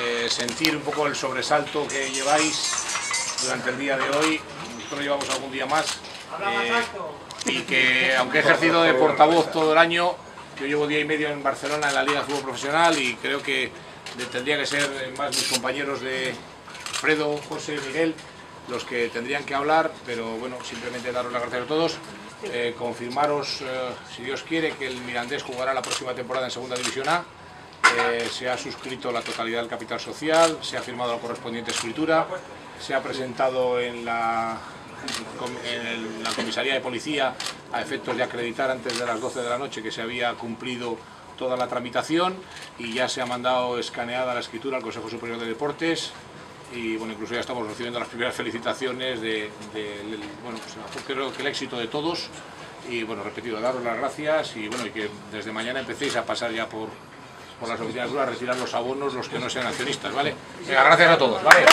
eh, sentir un poco el sobresalto que lleváis durante el día de hoy, nosotros llevamos algún día más, eh, y que aunque he ejercido de portavoz todo el año, yo llevo día y medio en Barcelona en la Liga de Fútbol Profesional y creo que tendría que ser más mis compañeros de Fredo, José, Miguel, los que tendrían que hablar, pero bueno, simplemente daros las gracias a todos. Eh, confirmaros, eh, si Dios quiere, que el Mirandés jugará la próxima temporada en Segunda División A. Eh, se ha suscrito la totalidad del capital social, se ha firmado la correspondiente escritura, se ha presentado en la, comisaría de policía a efectos de acreditar antes de las 12 de la noche que se había cumplido toda la tramitación y ya se ha mandado escaneada la escritura al Consejo Superior de Deportes y bueno, incluso ya estamos recibiendo las primeras felicitaciones de, bueno, pues, creo que el éxito de todos y bueno, repetido, daros las gracias y bueno, y que desde mañana empecéis a pasar ya por, por las oficinas a retirar los abonos los que no sean accionistas, ¿vale? Venga, gracias a todos, ¿vale?